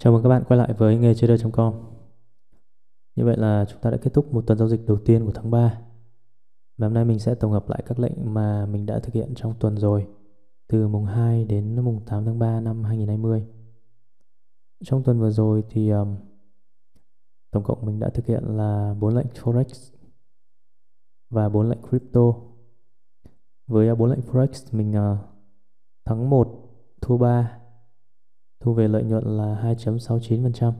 Chào mừng các bạn quay lại với nghề trader.com Như vậy là chúng ta đã kết thúc một tuần giao dịch đầu tiên của tháng 3 Và hôm nay mình sẽ tổng hợp lại các lệnh mà mình đã thực hiện trong tuần rồi Từ mùng 2 đến mùng 8 tháng 3 năm 2020 Trong tuần vừa rồi thì um, tổng cộng mình đã thực hiện là 4 lệnh Forex và 4 lệnh crypto. Với à, 4 lệnh Forex mình uh, thắng 1, thua 3 thu về lợi nhuận là 2.69%.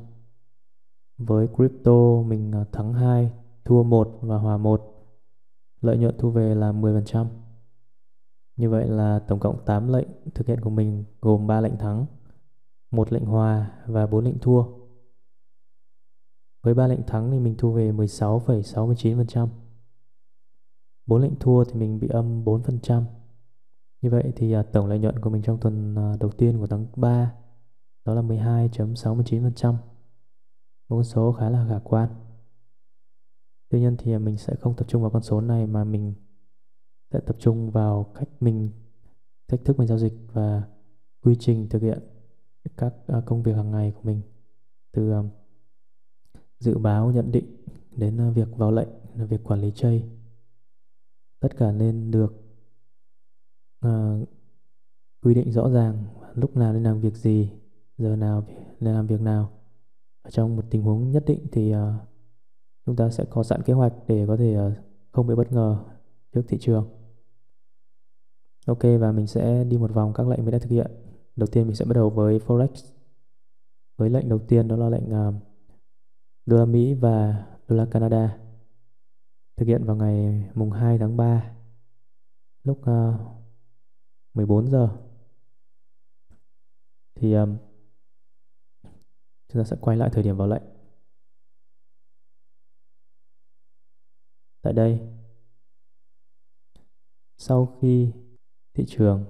Với crypto mình à, thắng 2, thua 1 và hòa 1. Lợi nhuận thu về là 10%. Như vậy là tổng cộng 8 lệnh thực hiện của mình gồm 3 lệnh thắng, một lệnh hòa và 4 lệnh thua. Với 3 lệnh thắng thì mình thu về 16,69%. 4 lệnh thua thì mình bị âm 4%. Như vậy thì à, tổng lợi nhuận của mình trong tuần à, đầu tiên của tháng 3 đó là 12.69%. Một con số khá là khả quan. Tuy nhiên thì à, mình sẽ không tập trung vào con số này mà mình sẽ tập trung vào cách mình cách thức mình giao dịch và quy trình thực hiện các à, công việc hàng ngày của mình từ à, dự báo nhận định đến việc vào lệnh là việc quản lý chơi tất cả nên được uh, quy định rõ ràng lúc nào nên làm việc gì giờ nào nên làm việc nào. Ở trong một tình huống nhất định thì uh, chúng ta sẽ có sẵn kế hoạch để có thể uh, không bị bất ngờ trước thị trường. Ok và mình sẽ đi một vòng các lệnh mình đã thực hiện. Đầu tiên mình sẽ bắt đầu với forex. Với lệnh đầu tiên đó là lệnh uh, đô la Mỹ và đô la Canada. Thực hiện vào ngày mùng 2 tháng 3 lúc uh, 14 giờ. Thì um, chúng ta sẽ quay lại thời điểm vào lệnh. Tại đây sau khi thị trường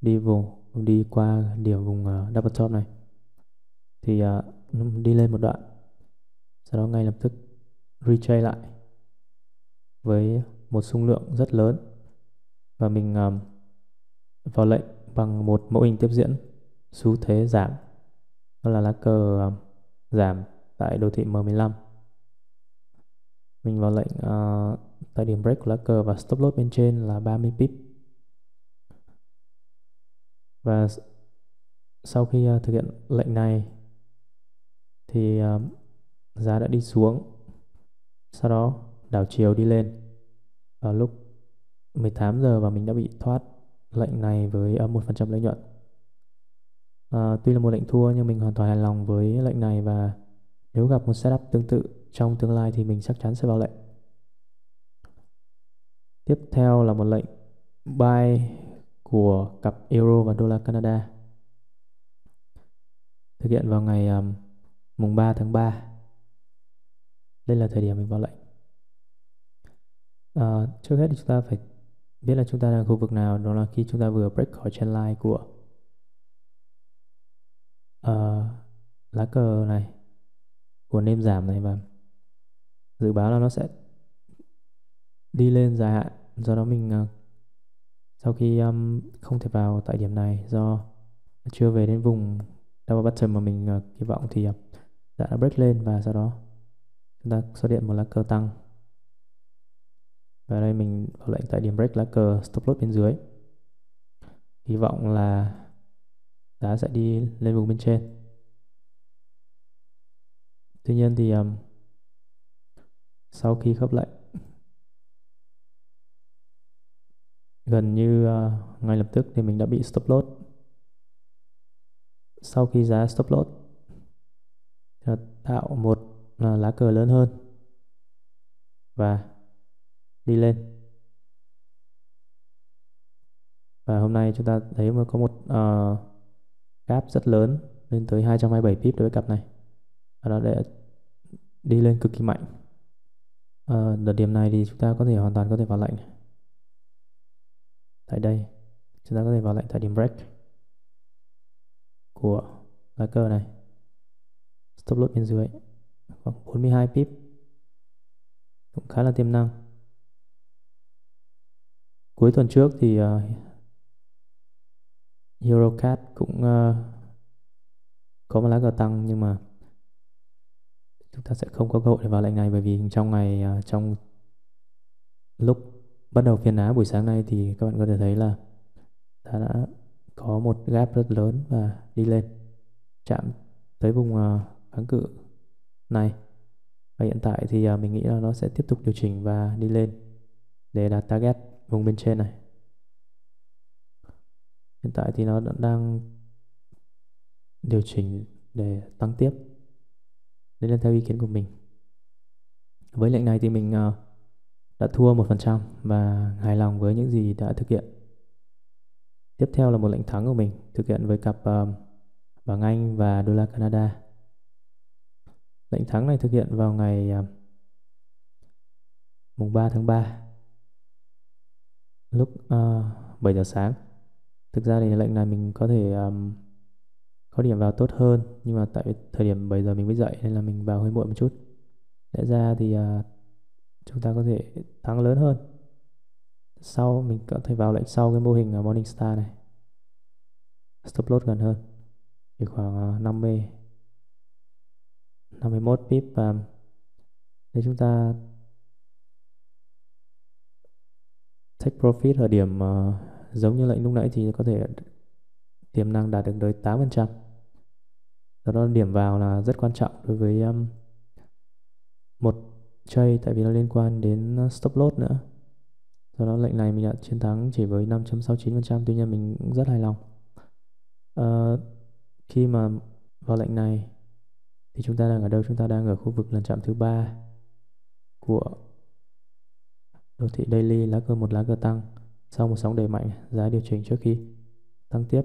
đi vùng đi qua điểm vùng uh, double top này thì uh, đi lên một đoạn. Sau đó ngay lập tức retrace lại với một xung lượng rất lớn và mình um, vào lệnh bằng một mẫu hình tiếp diễn xu thế giảm đó là lá cờ ờ, giảm tại đồ thị M15 mình vào lệnh uh, tại điểm break của lá cờ và stop loss bên trên là 30 pip. Và sau khi uh, thực hiện lệnh này thì uh, giá đã đi xuống. Sau đó đảo chiều đi lên. Vào lúc 18 giờ và mình đã bị thoát lệnh này với âm 1% lợi nhuận. À, tuy là một lệnh thua nhưng mình hoàn toàn hài lòng với lệnh này và nếu gặp một setup tương tự trong tương lai thì mình chắc chắn sẽ vào lệnh. Tiếp theo là một lệnh buy của cặp euro và đô la Canada. Thực hiện vào ngày um, mùng 3 tháng 3. Đây là thời điểm mình vào lệnh. À, trước hết thì chúng ta phải biết là chúng ta đang khu vực nào đó là khi chúng ta vừa break khỏi trendline của uh, lá cờ này của nêm giảm này và dự báo là nó sẽ đi lên dài hạn do đó mình uh, sau khi um, không thể vào tại điểm này do chưa về đến vùng double bottom mà mình uh, kỳ vọng thì uh, đã break lên và sau đó chúng ta xuất hiện một lá cờ tăng. Và đây mình vào lệnh tại điểm break lá cờ stop loss bên dưới. Hy vọng là giá sẽ đi lên vùng bên trên tuy nhiên thì um, sau khi khớp lệnh gần như uh, ngay lập tức thì mình đã bị stop loss. Sau khi giá stop loss tạo một uh, lá cờ lớn hơn và đi lên. Và hôm nay chúng ta thấy có một uh, gap rất lớn lên tới 227 pip đối với cặp này và nó để đi lên cực kỳ mạnh. À, đợt điểm này thì chúng ta có thể hoàn toàn có thể vào lệnh. Tại đây chúng ta có thể vào lệnh tại điểm break của lá cờ này. Stop loss bên dưới. Khoảng 42 pip. Cũng khá là tiềm năng. Cuối tuần trước thì ờ, uh, Eurocat cũng uh, có một lá cờ tăng nhưng mà chúng ta sẽ không có cơ hội để vào lệnh này bởi vì trong ngày à, trong lúc bắt đầu phiên á buổi sáng nay thì các bạn có thể thấy là ta đã có một gap rất lớn và đi lên, chạm tới vùng à, kháng cự này. Và hiện tại thì à, mình nghĩ là nó sẽ tiếp tục điều chỉnh và đi lên để đạt target vùng bên trên này. Hiện tại thì nó đang điều chỉnh để tăng tiếp đây là theo ý kiến của mình. Với lệnh này thì mình uh, đã thua 1% và hài lòng với những gì đã thực hiện. Tiếp theo là một lệnh thắng của mình thực hiện với cặp ờ, uh, bảng Anh và đô la Canada. Lệnh thắng này thực hiện vào ngày uh, mùng 3 tháng 3 lúc uh, 7 giờ sáng. Thực ra thì lệnh này mình có thể um, có điểm vào tốt hơn nhưng mà tại thời điểm 7 giờ mình mới dậy nên là mình vào hơi muộn một chút. Lẽ ra thì uh, chúng ta có thể thắng lớn hơn. Sau mình có thể vào lệnh sau cái mô hình à, Morningstar này. Stop loss gần hơn. Thì khoảng à, 50 51 pip và nếu chúng ta take profit ở điểm uh, giống như lệnh lúc nãy thì có thể tiềm năng đạt được tới 8% do đó điểm vào là rất quan trọng đối với um, một trade tại vì nó liên quan đến uh, stop loss nữa. Do đó lệnh này mình đã chiến thắng chỉ với 5.69% tuy nhiên mình cũng rất hài lòng. Uh, khi mà vào lệnh này thì chúng ta đang ở đâu? Chúng ta đang ở khu vực lần chạm thứ ba của đồ thị daily lá cờ một lá cờ tăng. Sau một sóng đẩy mạnh giá điều chỉnh trước khi tăng tiếp.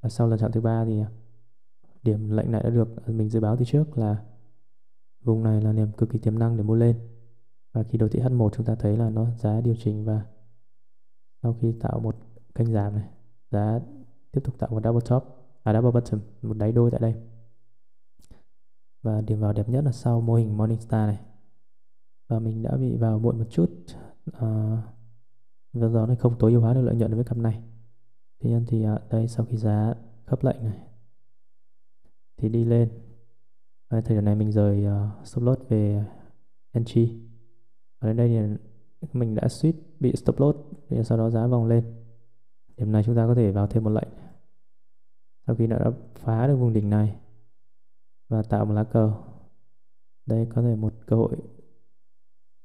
Và sau lần chạm thứ ba thì điểm lệnh này đã được mình dự báo từ trước là vùng này là niềm cực kỳ tiềm năng để mua lên. Và khi đồ thị H1 chúng ta thấy là nó giá điều chỉnh và sau khi tạo một kênh giảm này giá tiếp tục tạo một double top à double bottom một đáy đôi tại đây. Và điểm vào đẹp nhất là sau mô hình Morningstar này. Và mình đã bị vào muộn một chút à, và do này không tối ưu hóa được lợi nhuận với cặp này. Tuy nhiên thì à, đây sau khi giá khớp lệnh này thì đi lên. Và thời điểm này mình rời ờ, uh, stop loss về entry và đến đây thì mình đã switch bị stop loss thì sau đó giá vòng lên. Điểm này chúng ta có thể vào thêm một lệnh. Sau khi đã phá được vùng đỉnh này và tạo một lá cờ đây có thể một cơ hội.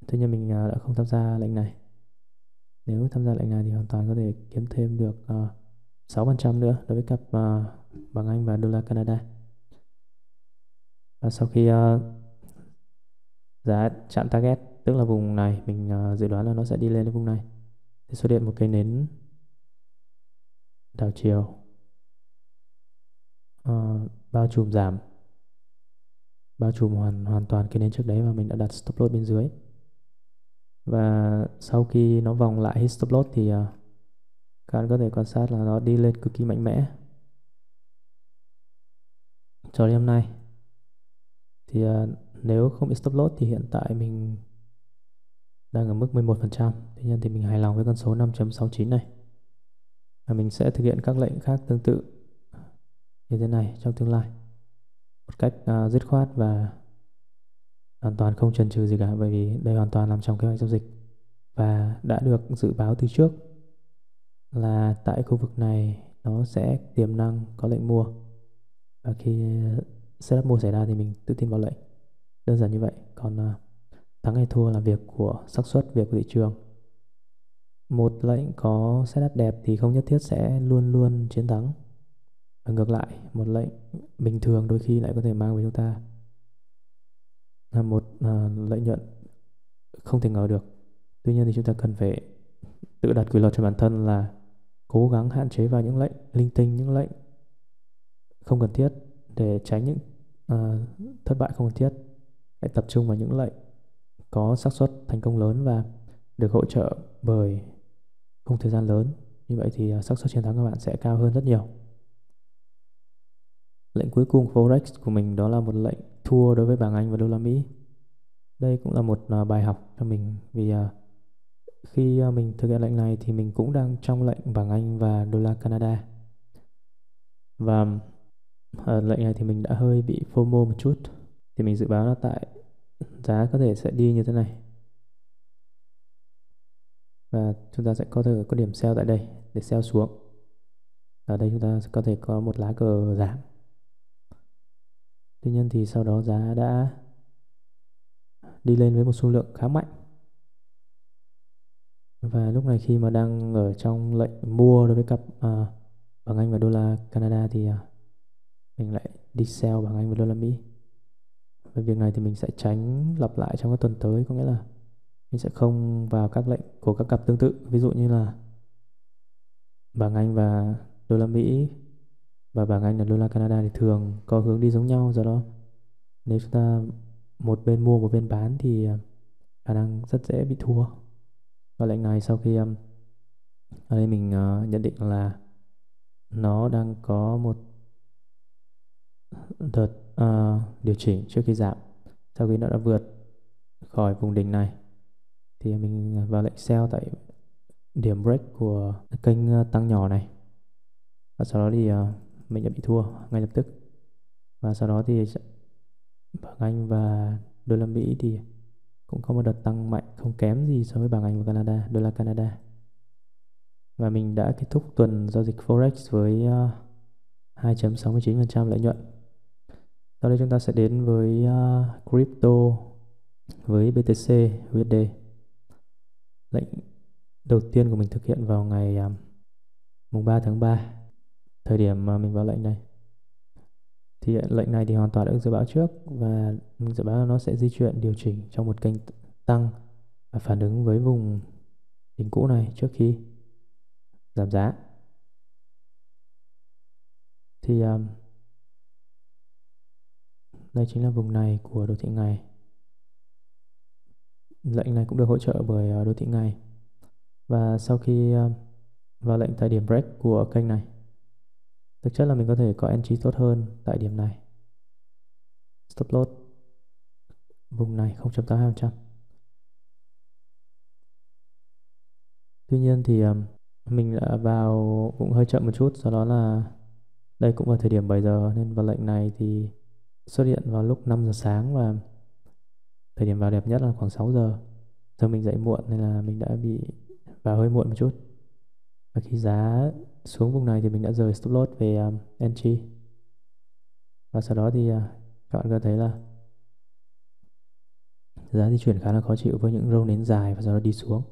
Tuy nhiên mình ờ, đã không tham gia lệnh này. Nếu tham gia lệnh này thì hoàn toàn có thể kiếm thêm được ờ, uh, 6% nữa đối với cặp uh, bằng Anh và đô la Canada và sau khi uh, giá chạm target tức là vùng này mình uh, dự đoán là nó sẽ đi lên đến vùng này. Thì xuất hiện một cây nến đảo chiều. Uh, bao trùm giảm. Bao trùm hoàn hoàn toàn cái nến trước đấy mà mình đã đặt stop loss bên dưới. Và sau khi nó vòng lại hit stop loss thì uh, các bạn có thể quan sát là nó đi lên cực kỳ mạnh mẽ. Cho đến hôm nay thì uh, nếu không bị stop loss thì hiện tại mình đang ở mức 11% tuy nhiên thì mình hài lòng với con số 5.69 này. Và mình sẽ thực hiện các lệnh khác tương tự như thế này trong tương lai. Một cách uh, dứt khoát và hoàn toàn không chần chừ gì cả bởi vì đây hoàn toàn nằm trong kế hoạch giao dịch. Và đã được dự báo từ trước là tại khu vực này nó sẽ tiềm năng có lệnh mua. Và khi setup mua xảy ra thì mình tự tin vào lệnh. Đơn giản như vậy. Còn à, uh, thắng hay thua là việc của xác suất việc của thị trường. Một lệnh có setup đẹp thì không nhất thiết sẽ luôn luôn chiến thắng. Và ngược lại một lệnh bình thường đôi khi lại có thể mang về chúng ta. Là một uh, lợi nhuận không thể ngờ được. Tuy nhiên thì chúng ta cần phải tự đặt quy luật cho bản thân là cố gắng hạn chế vào những lệnh linh tinh những lệnh không cần thiết để tránh những uh, thất bại không cần thiết. Hãy tập trung vào những lệnh có xác suất thành công lớn và được hỗ trợ bởi khung thời gian lớn. Như vậy thì ờ, xác suất chiến thắng các bạn sẽ cao hơn rất nhiều. Lệnh cuối cùng forex của mình đó là một lệnh thua đối với bảng Anh và đô la Mỹ. Đây cũng là một uh, bài học cho mình vì uh, khi uh, mình thực hiện lệnh này thì mình cũng đang trong lệnh bảng Anh và đô la Canada. Và à, lệnh này thì mình đã hơi bị FOMO một chút. Thì mình dự báo là tại giá có thể sẽ đi như thế này. Và chúng ta sẽ có thể có điểm sell tại đây để sell xuống. Ở đây chúng ta có thể có một lá cờ giảm. Tuy nhiên thì sau đó giá đã đi lên với một số lượng khá mạnh. Và lúc này khi mà đang ở trong lệnh mua đối với cặp à, bằng Anh và đô la Canada thì à, mình lại đi sell bằng Anh và đô la Mỹ. Và việc này thì mình sẽ tránh lặp lại trong các tuần tới. Có nghĩa là mình sẽ không vào các lệnh của các cặp tương tự. Ví dụ như là bảng Anh và đô la Mỹ và bảng Anh là đô la Canada thì thường có hướng đi giống nhau. Do đó, nếu chúng ta một bên mua, một bên bán thì à, khả năng rất dễ bị thua. Và lệnh này sau khi à, ở đây mình à, nhận định là nó đang có một đợt uh, điều chỉnh trước khi giảm sau khi nó đã vượt khỏi vùng đỉnh này thì mình ờ, vào lệnh sell tại điểm break của kênh ờ, tăng nhỏ này và sau đó thì uh, mình đã bị thua ngay lập tức và sau đó thì bảng Anh và đô la Mỹ thì cũng có một đợt tăng mạnh không kém gì so với bảng Anh và Canada, đô la Canada. Và mình đã kết thúc tuần giao dịch Forex với uh, 2.69% lợi nhuận. Sau đây chúng ta sẽ đến với uh, crypto với BTC USD. Lệnh đầu tiên của mình thực hiện vào ngày uh, mùng 3 tháng 3 thời điểm mà mình vào lệnh này thì à, lệnh này thì hoàn toàn đã được dự báo trước và mình dự báo là nó sẽ di chuyển điều chỉnh trong một kênh tăng và phản ứng với vùng đỉnh cũ này trước khi giảm giá thì um, đây chính là vùng này của đồ thị ngày lệnh này cũng được hỗ trợ bởi ờ, đô đồ thị ngày và sau khi ờ, vào lệnh tại điểm break của kênh này Thực chất là mình có thể có entry tốt hơn tại điểm này. Stop loss vùng này 0.82%. Tuy nhiên thì ờ, mình đã vào cũng hơi chậm một chút, do đó là đây cũng vào thời điểm 7 giờ nên vào lệnh này thì xuất hiện vào lúc 5 giờ sáng và thời điểm vào đẹp nhất là khoảng 6 giờ. Giờ mình dậy muộn nên là mình đã bị vào hơi muộn một chút. Và khi giá xuống vùng này thì mình đã rời stop loss về à, um, entry và sau đó thì uh, các bạn có thấy là giá di chuyển khá là khó chịu với những râu nến dài và sau đó đi xuống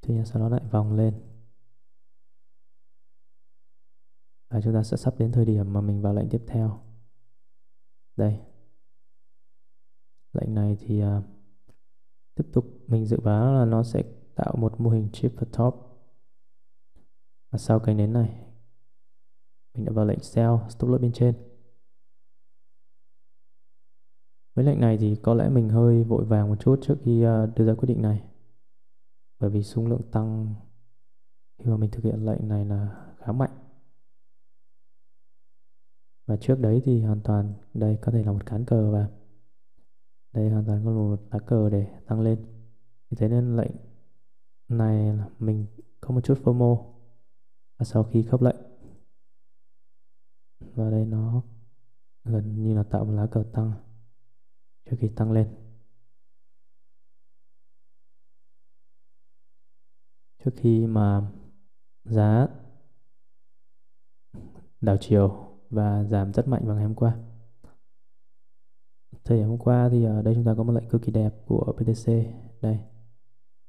tuy nhiên sau đó lại vòng lên và chúng ta sẽ sắp đến thời điểm mà mình vào lệnh tiếp theo. Đây. Lệnh này thì uh, tiếp tục mình dự báo là nó sẽ tạo một mô hình chip và top. Và sau cái nến này mình đã vào lệnh sell stop loss bên trên. Với lệnh này thì có lẽ mình hơi vội vàng một chút trước khi uh, đưa ra quyết định này. Bởi vì xung lượng tăng khi mà mình thực hiện lệnh này là khá mạnh và trước đấy thì hoàn toàn, đây có thể là một cán cờ và đây hoàn toàn có một lá cờ để tăng lên. Vì thế nên lệnh này là mình có một chút FOMO và sau khi khớp lệnh, và đây nó gần như là tạo một lá cờ tăng trước khi tăng lên. Trước khi mà giá đảo chiều và giảm rất mạnh vào ngày hôm qua. Thời điểm hôm qua thì ở đây chúng ta có một lệnh cực kỳ đẹp của BTC đây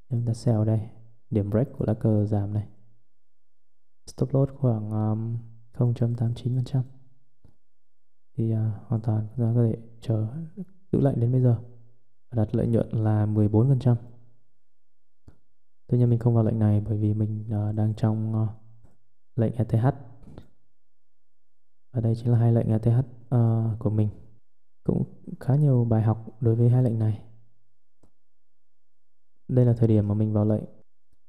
chúng ta sell đây. Điểm break của lá cờ giảm này. Stop loss khoảng um, 0.89% thì uh, hoàn toàn chúng ta có thể chờ giữ lệnh đến bây giờ và đặt lợi nhuận là 14%. Tuy nhiên mình không vào lệnh này bởi vì mình uh, đang trong uh, lệnh ETH và đây chính là hai lệnh ATH uh, ờ, của mình. Cũng khá nhiều bài học đối với hai lệnh này. Đây là thời điểm mà mình vào lệnh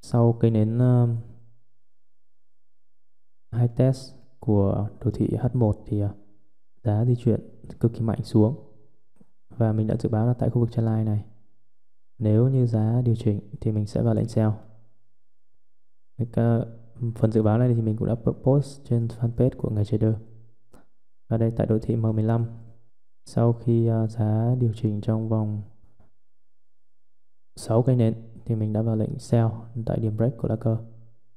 sau cây nến uh, hai test của đồ thị H1 thì uh, giá di chuyển cực kỳ mạnh xuống và mình đã dự báo là tại khu vực chân line này nếu như giá điều chỉnh thì mình sẽ vào lệnh sell phần dự báo này thì mình cũng đã post trên fanpage của người trader ở đây tại đồ thị M15 sau khi uh, giá điều chỉnh trong vòng 6 cây nến thì mình đã vào lệnh sell tại điểm break của lá cờ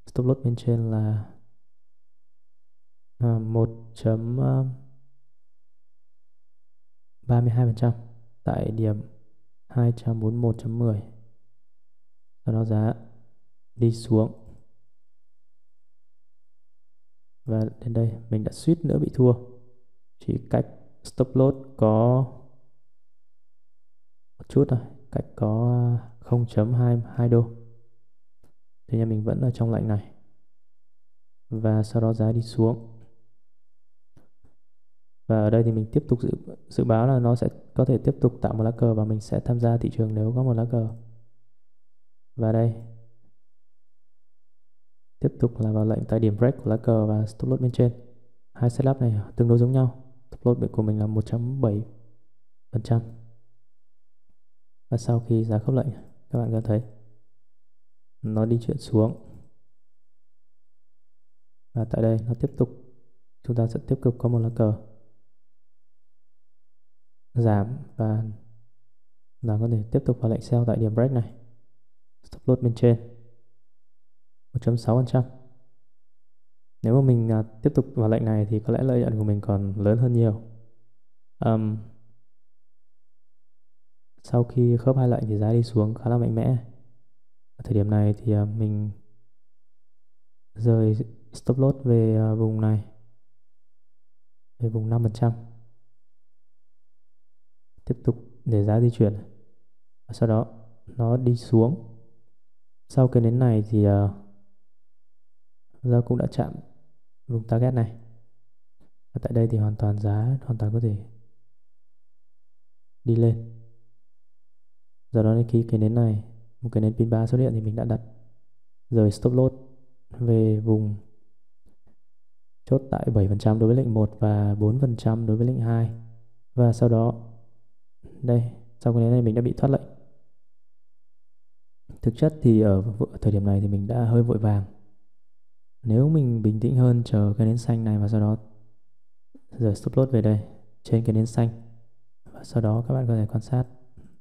stop loss bên trên là à, uh, 1.32% à, tại điểm 241.10 sau đó giá đi xuống. Và đến đây mình đã suýt nữa bị thua chỉ cách stop loss có một chút thôi cách có 0.22 đô. Thế nên mình vẫn ở trong lệnh này. Và sau đó giá đi xuống. Và ở đây thì mình tiếp tục dự, dự báo là nó sẽ có thể tiếp tục tạo một lá cờ và mình sẽ tham gia thị trường nếu có một lá cờ. Và đây. Tiếp tục là vào lệnh tại điểm break của lá cờ và stop loss bên trên. Hai setup này tương đối giống nhau lốt loss của mình là 1.7 phần trăm. Và sau khi giá khớp lệnh, các bạn có thấy nó đi chuyển xuống. Và tại đây nó tiếp tục, chúng ta sẽ tiếp tục có một lá cờ giảm và là có thể tiếp tục vào lệnh sell tại điểm break này. Stop loss bên trên 1.6% nếu mà mình uh, tiếp tục vào lệnh này thì có lẽ lợi nhuận của mình còn lớn hơn nhiều. Um, sau khi khớp hai lệnh thì giá đi xuống khá là mạnh mẽ. Ở thời điểm này thì uh, mình rời stop loss về uh, vùng này về vùng 5% tiếp tục để giá di chuyển. Và sau đó nó đi xuống. Sau cái nến này thì uh, giá cũng đã chạm vùng target này. Và tại đây thì hoàn toàn giá hoàn toàn có thể đi lên. Do đó khi cái nến này, một cái nến pin 3 xuất hiện thì mình đã đặt rời stop loss về vùng chốt tại 7% đối với lệnh 1 và 4% đối với lệnh 2 và sau đó, đây, sau cái nến này mình đã bị thoát lệnh. Thực chất thì ở thời điểm này thì mình đã hơi vội vàng nếu mình bình tĩnh hơn, chờ cái nến xanh này và sau đó rời stop loss về đây, trên cái nến xanh. Và sau đó các bạn có thể quan sát,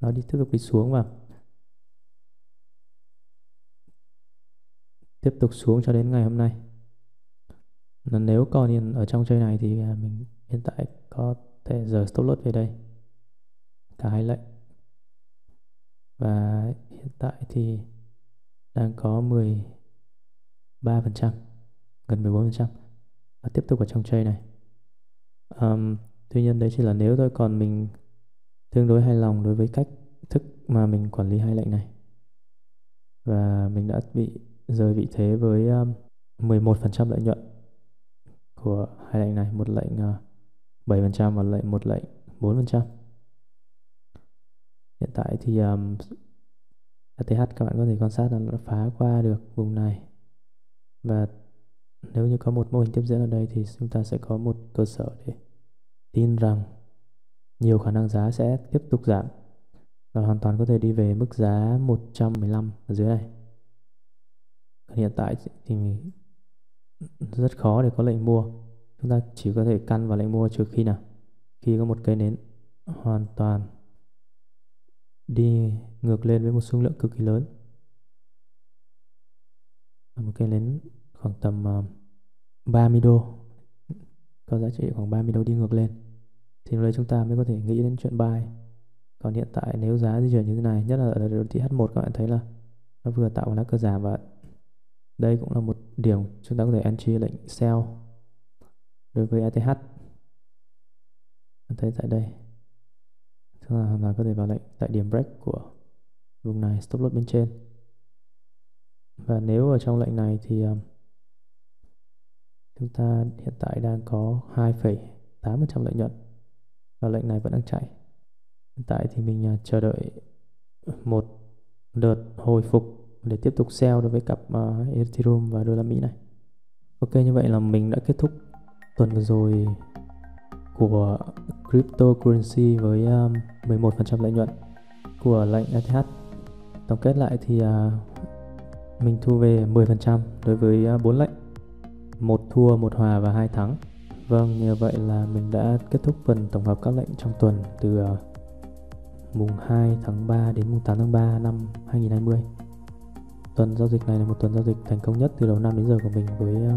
nó đi tiếp tục đi xuống và tiếp tục xuống cho đến ngày hôm nay. Nếu còn ở trong chơi này thì à, mình hiện tại có thể rời stop loss về đây. Cả hai lệnh. Và hiện tại thì đang có 13% gần 14% và tiếp tục ở trong trade này. Um, tuy nhiên đấy chỉ là nếu thôi còn mình tương đối hài lòng đối với cách thức mà mình quản lý hai lệnh này. Và mình đã bị rời vị thế với um, 11% lợi nhuận của hai lệnh này. Một lệnh ờ, uh, 7% và lệnh một lệnh 4% hiện tại thì um, ATH các bạn có thể quan sát là nó phá qua được vùng này. Và nếu như có một mô hình tiếp diễn ở đây thì chúng ta sẽ có một cơ sở để tin rằng nhiều khả năng giá sẽ tiếp tục giảm và hoàn toàn có thể đi về mức giá 115 ở dưới này. Còn hiện tại thì rất khó để có lệnh mua. Chúng ta chỉ có thể căn vào lệnh mua trừ khi nào khi có một cây nến hoàn toàn đi ngược lên với một số lượng cực kỳ lớn. Một cây nến khoảng tầm ờ, uh, 30 đô. Có giá trị khoảng 30 đô đi ngược lên. Thì lúc đấy chúng ta mới có thể nghĩ đến chuyện buy. Còn hiện tại nếu giá di chuyển như thế này nhất là ở đồ thị H1 các bạn thấy là nó vừa tạo một lá cờ giảm và đây cũng là một điểm chúng ta có thể entry lệnh sell đối với ETH bạn thấy tại đây. Chúng ta hoàn toàn có thể vào lệnh tại điểm break của vùng này stop loss bên trên. Và nếu ở trong lệnh này thì um, chúng ta hiện tại đang có 2,8% lợi nhuận và lệnh này vẫn đang chạy. Hiện tại thì mình à, chờ đợi một đợt hồi phục để tiếp tục sell đối với cặp uh, Ethereum và đô la Mỹ này. Ok như vậy là mình đã kết thúc tuần vừa rồi của cryptocurrency với à, um, 11% lợi nhuận của lệnh ETH tổng kết lại thì uh, mình thu về 10% đối với 4 lệnh một thua, một hòa và hai thắng. Vâng, như vậy là mình đã kết thúc phần tổng hợp các lệnh trong tuần từ uh, mùng 2 tháng 3 đến mùng 8 tháng 3 năm 2020 Tuần giao dịch này là một tuần giao dịch thành công nhất từ đầu năm đến giờ của mình với ờ,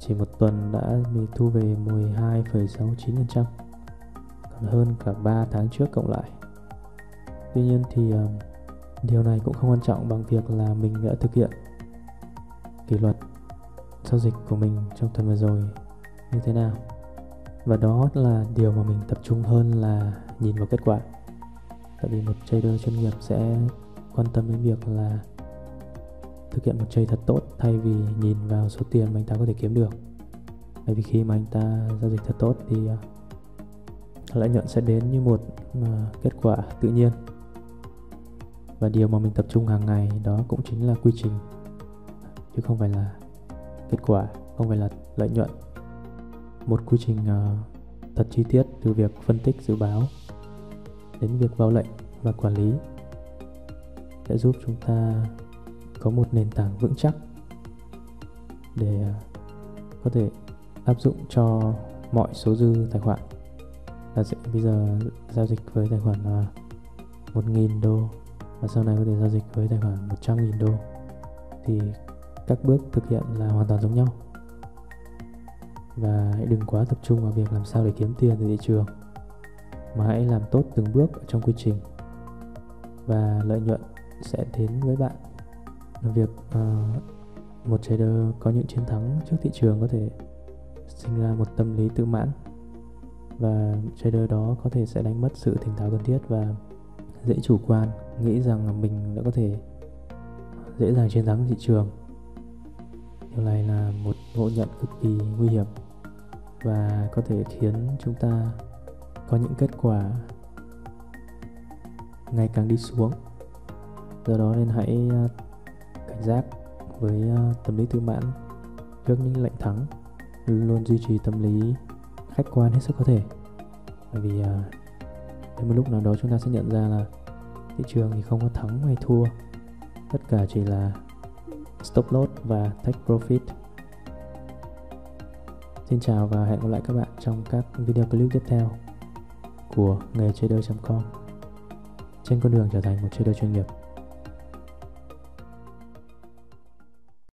chỉ một tuần đã mình thu về 12,69% còn hơn cả 3 tháng trước cộng lại. Tuy nhiên thì ờ, điều này cũng không quan trọng bằng việc là mình đã thực hiện kỷ luật giao dịch của mình trong tuần vừa rồi như thế nào? Và đó là điều mà mình tập trung hơn là nhìn vào kết quả. Tại vì một trader chuyên nghiệp sẽ quan tâm đến việc là thực hiện một trade thật tốt thay vì nhìn vào số tiền mà anh ta có thể kiếm được. Bởi vì khi mà anh ta giao dịch thật tốt thì ờ, lợi nhuận sẽ đến như một ờ, kết quả tự nhiên. Và điều mà mình tập trung hàng ngày đó cũng chính là quy trình, chứ không phải là kết quả không phải là lợi nhuận. Một quy trình uh, thật chi tiết từ việc phân tích dự báo đến việc vào lệnh và quản lý sẽ giúp chúng ta có một nền tảng vững chắc để ờ, có thể áp dụng cho mọi số dư tài khoản. Là bây giờ giao dịch với tài khoản ờ, là 1.000 đô và sau này có thể giao dịch với tài khoản 100.000 đô thì các bước thực hiện là hoàn toàn giống nhau. Và hãy đừng quá tập trung vào việc làm sao để kiếm tiền từ thị trường mà hãy làm tốt từng bước trong quy trình. Và lợi nhuận sẽ đến với bạn. Việc uh, một trader có những chiến thắng trước thị trường có thể sinh ra một tâm lý tự mãn. Và trader đó có thể sẽ đánh mất sự tỉnh táo cần thiết và dễ chủ quan nghĩ rằng mình đã có thể dễ dàng chiến thắng thị trường điều này là một ngộ nhận cực kỳ nguy hiểm và có thể khiến chúng ta có những kết quả ngày càng đi xuống. Do đó nên hãy à, cảnh giác với à, tâm lý tự mãn trước những lệnh thắng. Luôn duy trì tâm lý khách quan hết sức có thể. Bởi vì à, đến một lúc nào đó chúng ta sẽ nhận ra là thị trường thì không có thắng hay thua, tất cả chỉ là stop loss và take profit. Xin chào và hẹn gặp lại các bạn trong các video clip tiếp theo của nghề trader.com trên con đường trở thành một trader chuyên nghiệp.